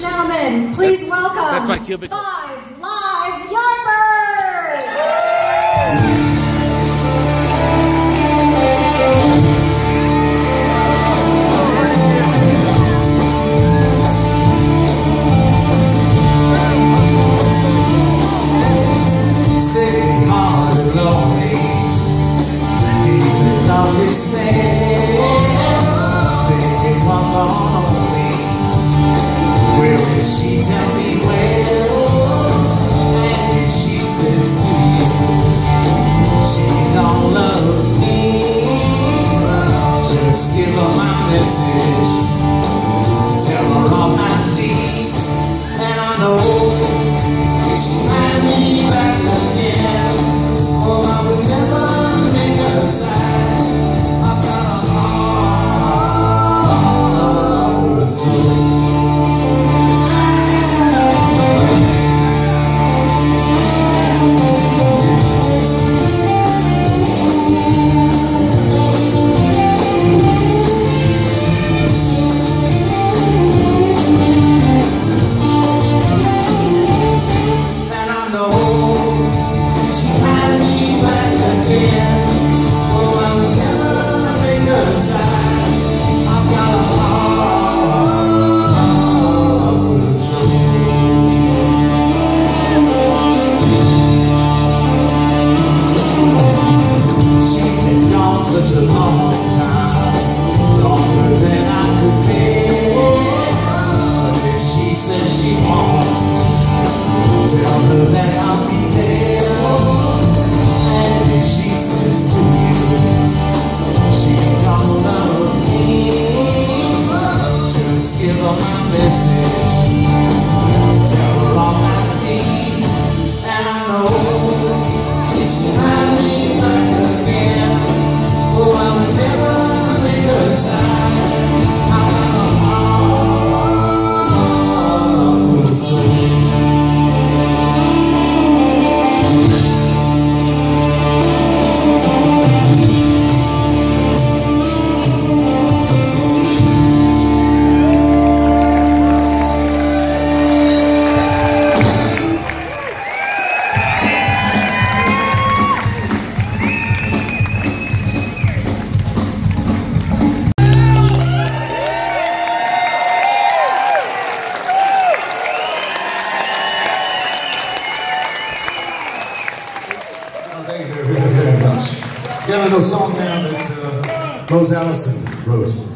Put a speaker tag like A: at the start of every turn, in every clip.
A: Gentlemen, please welcome five
B: little song now that uh, Mose Allison wrote.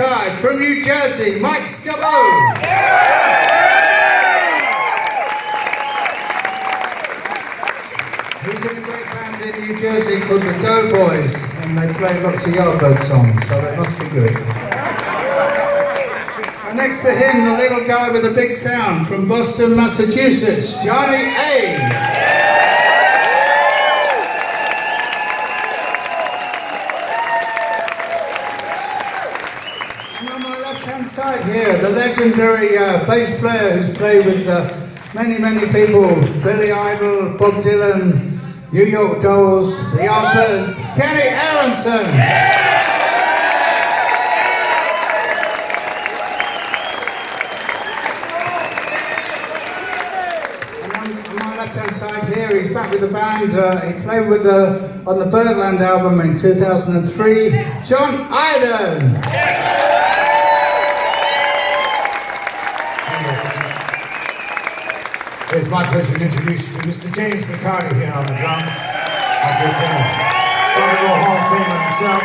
C: From New Jersey, Myke Scavone. He's in a great band in New Jersey called the Doughboys, and they play lots of Yardbird songs, so they must be good. And next to him, the little guy with the big sound from Boston, Massachusetts, Johnny A. left-hand side here, the legendary uh, bass player who's played with uh, many, many people, Billy Idol, Bob Dylan, New York Dolls, the Yardbirds, Kenny Aaronson. My left-hand side here, he's back with the band. Uh, he played with the, on the Birdland album in 2003, John Idan.
A: It's my pleasure to introduce you to Mr. James McCarty here on the drums. Our good friend, Honorable Hall of Famer himself.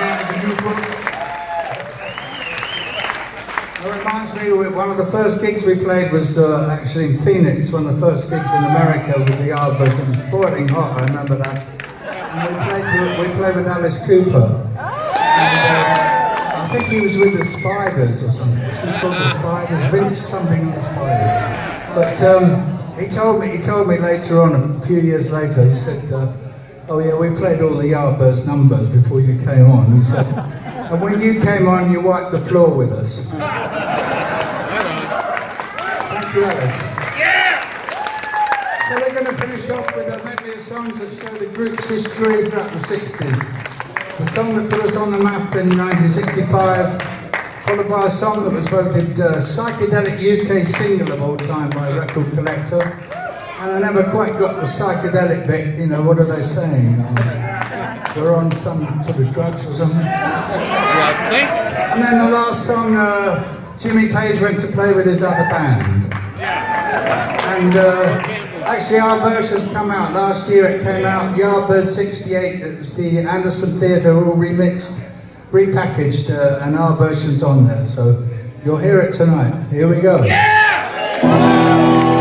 A: Man of the new book.
C: It reminds me, one of the first gigs we played was uh, actually in Phoenix, one of the first gigs in America with the Yardbirds. It was boiling hot, I remember that. And we played, we played with Alice Cooper. And uh, I think he was with the Spiders or something. Was he called the Spiders? Vince something and the Spiders. But um, he told me, he told me later on, a few years later, he said, uh, oh yeah, we played all the Yardbirds numbers before you came on. He said, and when you came on, you wiped the floor with us. Thank you, Alice. So we're going to finish off with a medley of songs that show the group's history throughout the 60s. The song that put us on the map in 1965, followed by a song that was voted uh, psychedelic UK single of all time by a Record Collector. And I never quite got the psychedelic bit, you know, what are they saying? Um, we're on some sort of drugs or something. And then the last song, uh, Jimmy Page went to play with his other band. And uh, actually, our version's come out. Last year it came out, Yardbird 68. It was the Anderson Theatre all remixed, repackaged, uh, and our version's on there. So you'll hear it tonight. Here we go.
A: I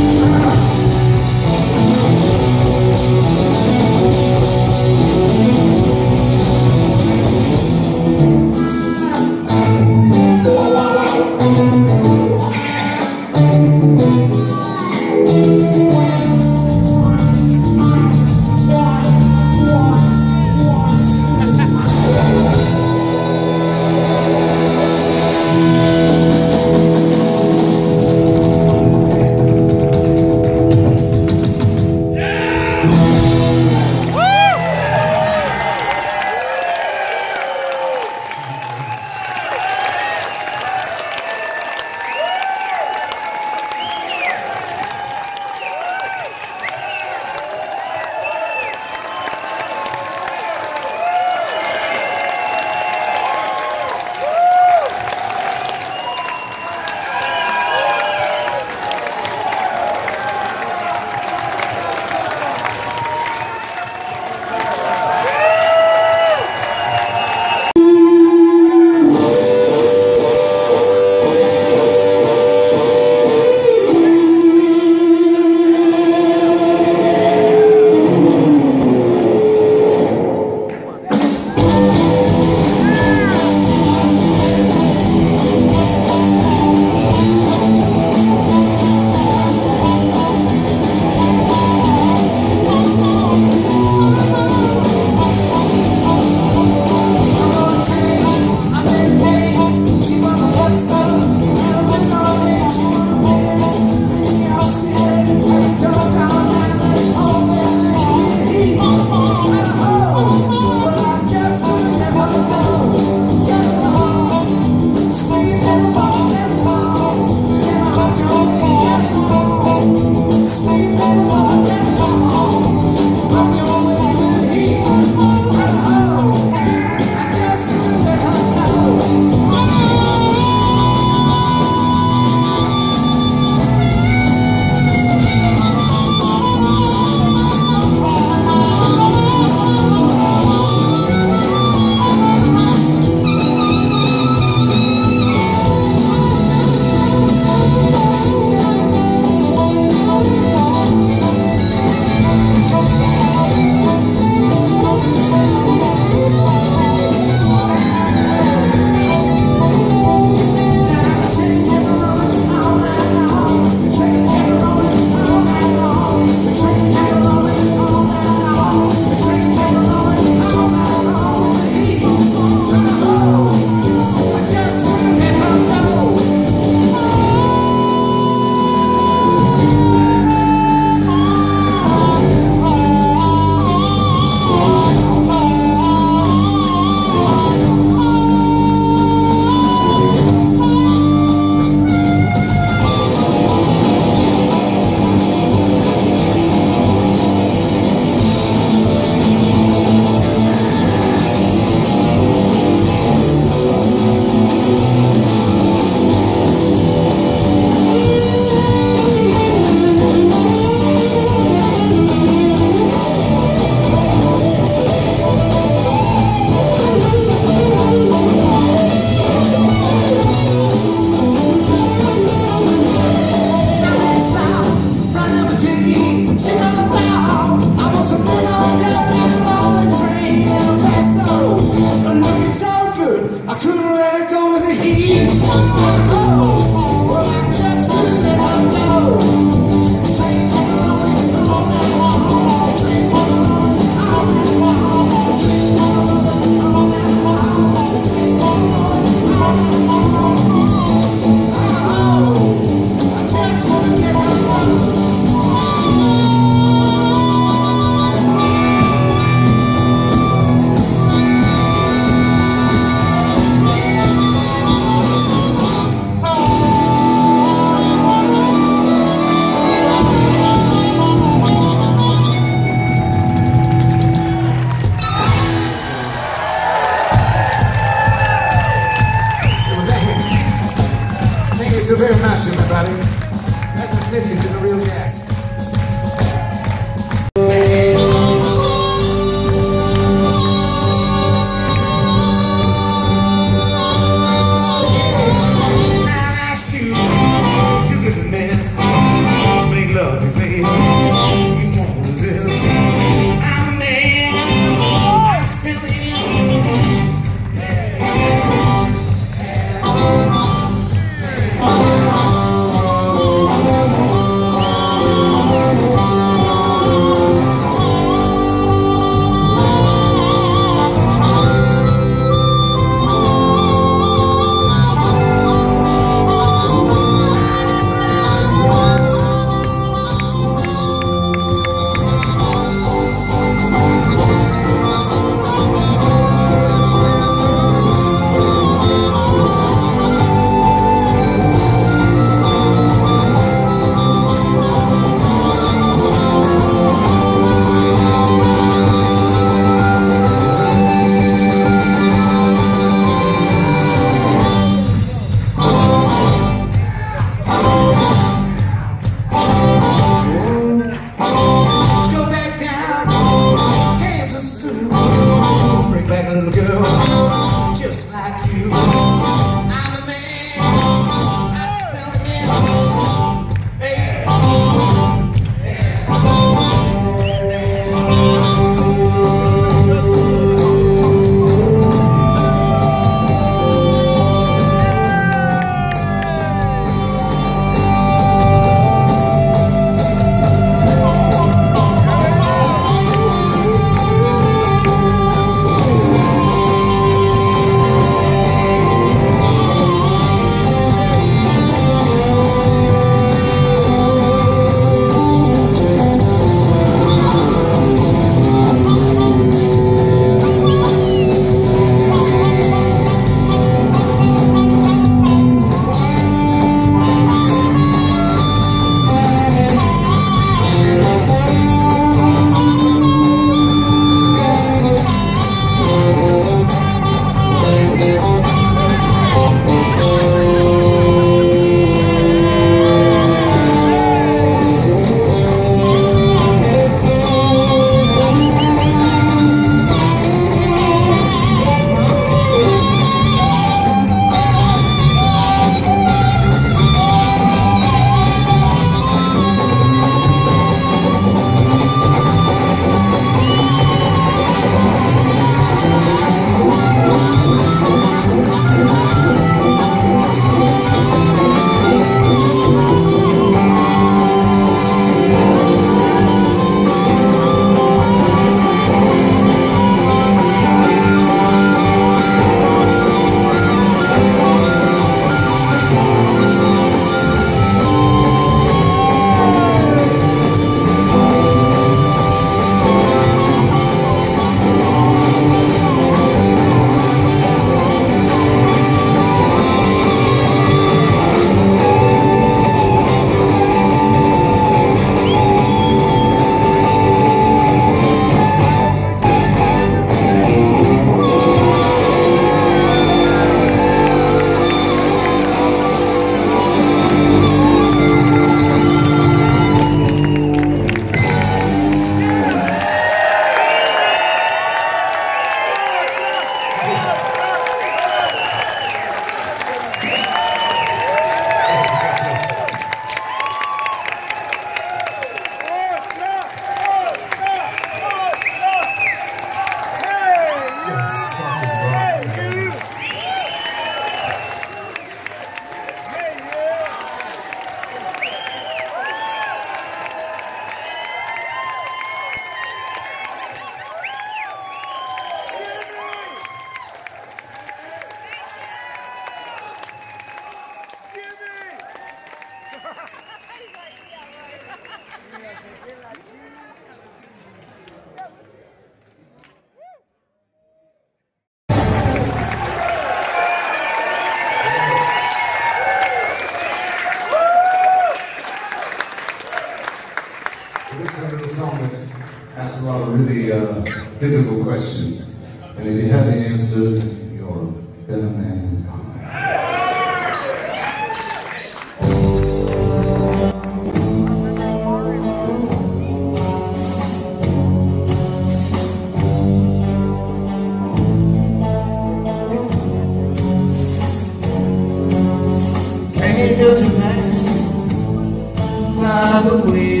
A: the way